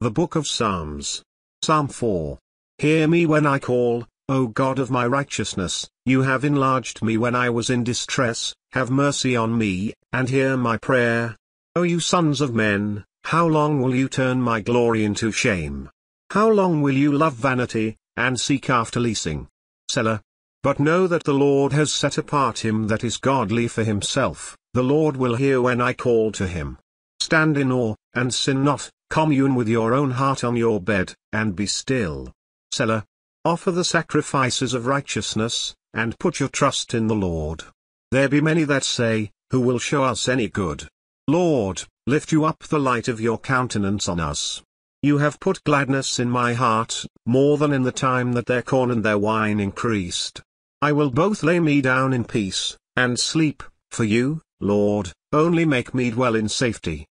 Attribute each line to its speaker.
Speaker 1: The Book of Psalms. Psalm 4. Hear me when I call, O God of my righteousness, you have enlarged me when I was in distress, have mercy on me, and hear my prayer. O you sons of men, how long will you turn my glory into shame? How long will you love vanity, and seek after leasing? Selah. But know that the Lord has set apart him that is godly for himself, the Lord will hear when I call to him. Stand in awe, and sin not, Commune with your own heart on your bed, and be still. Selah. Offer the sacrifices of righteousness, and put your trust in the Lord. There be many that say, Who will show us any good? Lord, lift you up the light of your countenance on us. You have put gladness in my heart, more than in the time that their corn and their wine increased. I will both lay me down in peace, and sleep, for you, Lord, only make me dwell in safety.